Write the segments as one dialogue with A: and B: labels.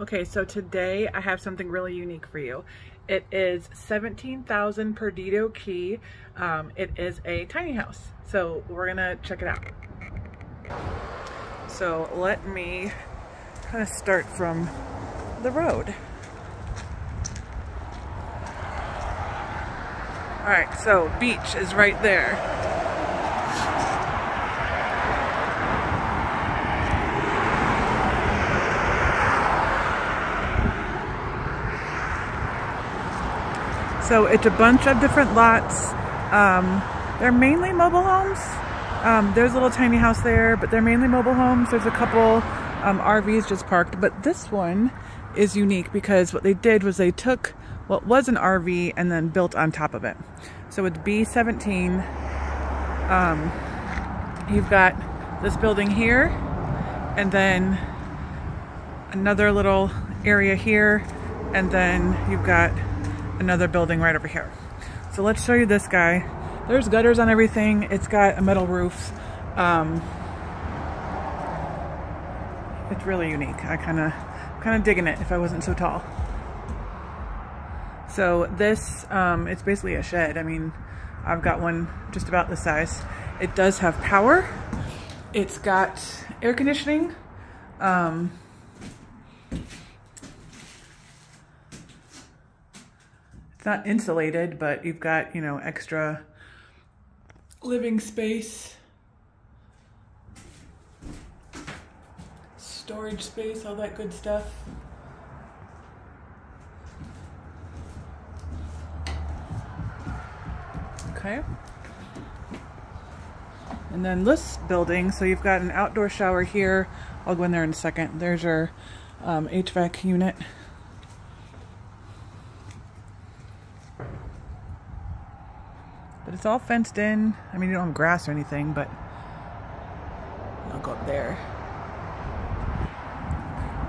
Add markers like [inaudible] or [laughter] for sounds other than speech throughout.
A: Okay, so today I have something really unique for you. It is 17,000 Perdido Key. Um, it is a tiny house. So we're gonna check it out. So let me kind of start from the road. All right, so beach is right there. So it's a bunch of different lots. Um, they're mainly mobile homes. Um, there's a little tiny house there, but they're mainly mobile homes. There's a couple um, RVs just parked, but this one is unique because what they did was they took what was an RV and then built on top of it. So with B17, um, you've got this building here and then another little area here and then you've got another building right over here. So let's show you this guy. There's gutters on everything. It's got a metal roof. Um, it's really unique. I kind of kind of digging it if I wasn't so tall. So this, um, it's basically a shed. I mean, I've got one just about this size. It does have power. It's got air conditioning. Um, not insulated, but you've got, you know, extra living space, storage space, all that good stuff. Okay. And then this building, so you've got an outdoor shower here. I'll go in there in a second. There's your um, HVAC unit. But it's all fenced in. I mean, you don't have grass or anything, but I'll go up there.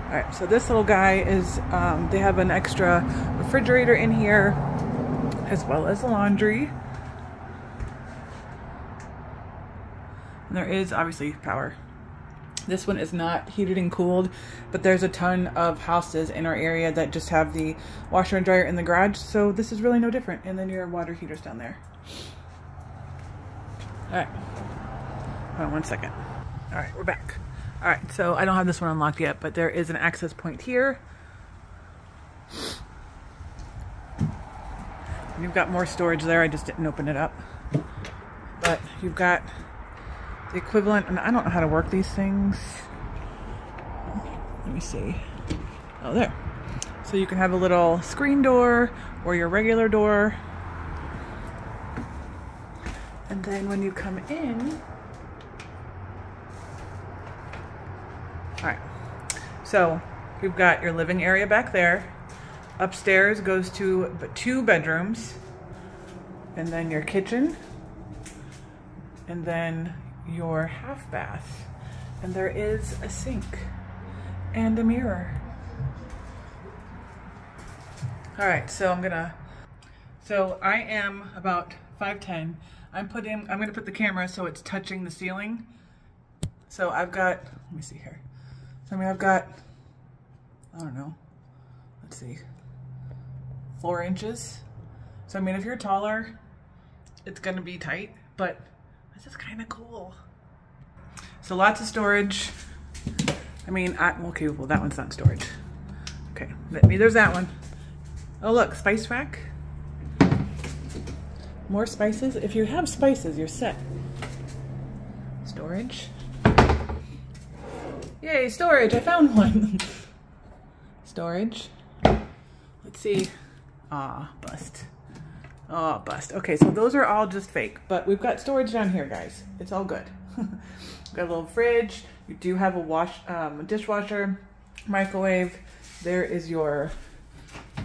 A: All right, so this little guy is, um, they have an extra refrigerator in here, as well as a laundry. And there is obviously power. This one is not heated and cooled, but there's a ton of houses in our area that just have the washer and dryer in the garage, so this is really no different. And then your water heater's down there. All right. Hold on one second. All right, we're back. All right, so I don't have this one unlocked yet, but there is an access point here. You've got more storage there. I just didn't open it up. But you've got the equivalent, and I don't know how to work these things. Let me see. Oh, there. So you can have a little screen door or your regular door. And then when you come in, all right, so you've got your living area back there. Upstairs goes to two bedrooms, and then your kitchen, and then your half bath. And there is a sink and a mirror. All right, so I'm gonna, so I am about 5'10", I'm putting, I'm gonna put the camera so it's touching the ceiling. So I've got, let me see here. So I mean, I've got, I don't know, let's see, four inches. So I mean, if you're taller, it's gonna be tight, but this is kind of cool. So lots of storage. I mean, I, okay, well that one's not storage. Okay, there's that one. Oh look, spice rack. More spices? If you have spices, you're set. Storage. Yay, storage, I found one. [laughs] storage. Let's see. Ah, bust. Oh, bust. Okay, so those are all just fake, but we've got storage down here, guys. It's all good. [laughs] got a little fridge. You do have a wash, um, dishwasher, microwave. There is your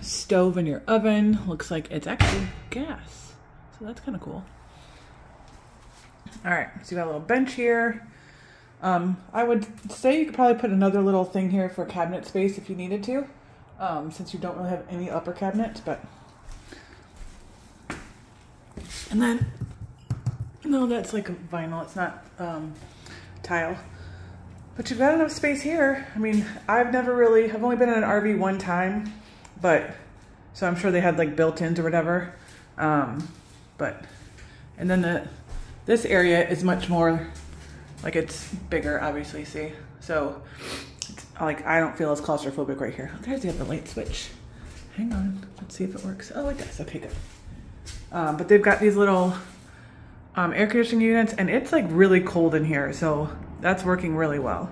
A: stove and your oven. Looks like it's actually gas. So that's kind of cool. All right, so you got a little bench here. Um, I would say you could probably put another little thing here for cabinet space if you needed to, um, since you don't really have any upper cabinets, but. And then, no, that's like vinyl, it's not um, tile. But you've got enough space here. I mean, I've never really, I've only been in an RV one time, but, so I'm sure they had like built-ins or whatever. Um, but, and then the, this area is much more, like it's bigger, obviously, see? So, like, I don't feel as claustrophobic right here. Oh, there's the other light switch. Hang on, let's see if it works. Oh, it does, okay, good. Um, but they've got these little um, air conditioning units and it's like really cold in here. So that's working really well.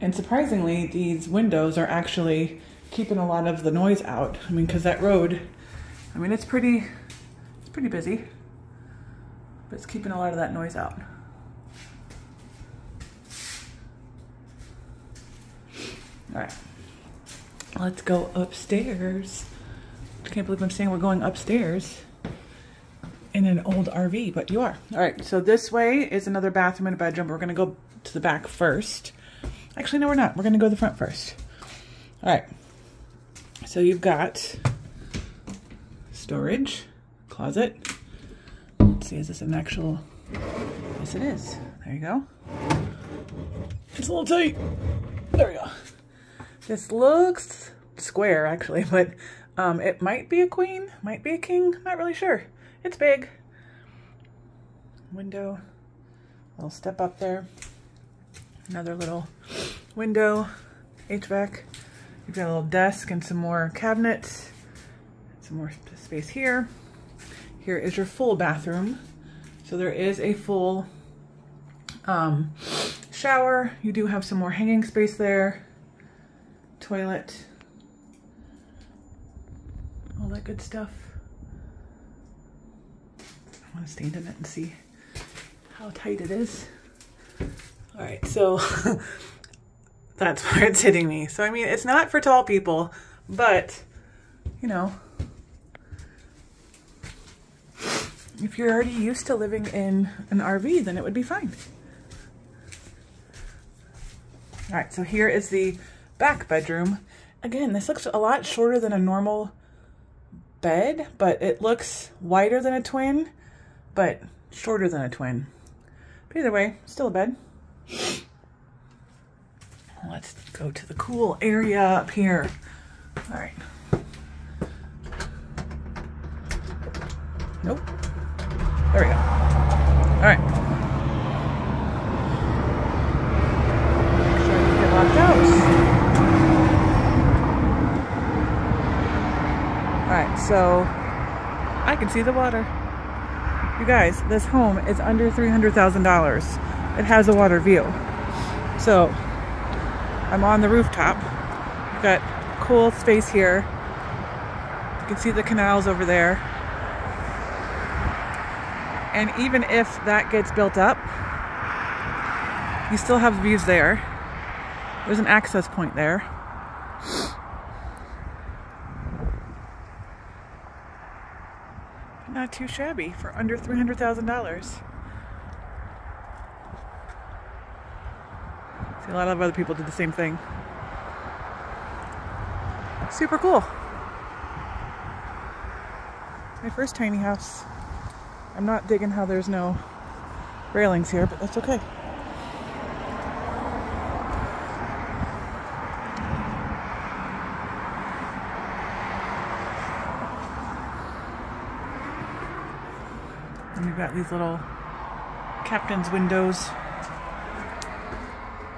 A: And surprisingly, these windows are actually keeping a lot of the noise out. I mean, cause that road, I mean, it's pretty, pretty busy, but it's keeping a lot of that noise out. All right, let's go upstairs. I can't believe I'm saying we're going upstairs in an old RV, but you are. All right, so this way is another bathroom and a bedroom. We're gonna go to the back first. Actually, no, we're not. We're gonna go to the front first. All right, so you've got storage, closet. Let's see, is this an actual, yes it is. There you go. It's a little tight. There we go. This looks square actually, [laughs] but um, it might be a queen, might be a king, not really sure. It's big. Window, little step up there. Another little window, HVAC. You've got a little desk and some more cabinets. Some more space here. Here is your full bathroom. So there is a full um, shower. You do have some more hanging space there. Toilet. All that good stuff I want to stand in it and see how tight it is. All right, so [laughs] that's where it's hitting me. So, I mean, it's not for tall people, but, you know, if you're already used to living in an RV, then it would be fine. All right, so here is the back bedroom. Again, this looks a lot shorter than a normal bed, but it looks wider than a twin but shorter than a twin. But either way, still a bed. Let's go to the cool area up here. All right. Nope. There we go. All right. Make sure don't get locked out. All right, so I can see the water. You guys, this home is under $300,000. It has a water view. So I'm on the rooftop. We've got cool space here. You can see the canals over there. And even if that gets built up, you still have views there. There's an access point there. not too shabby for under $300,000. See, a lot of other people did the same thing. Super cool. My first tiny house. I'm not digging how there's no railings here, but that's okay. And you've got these little captain's windows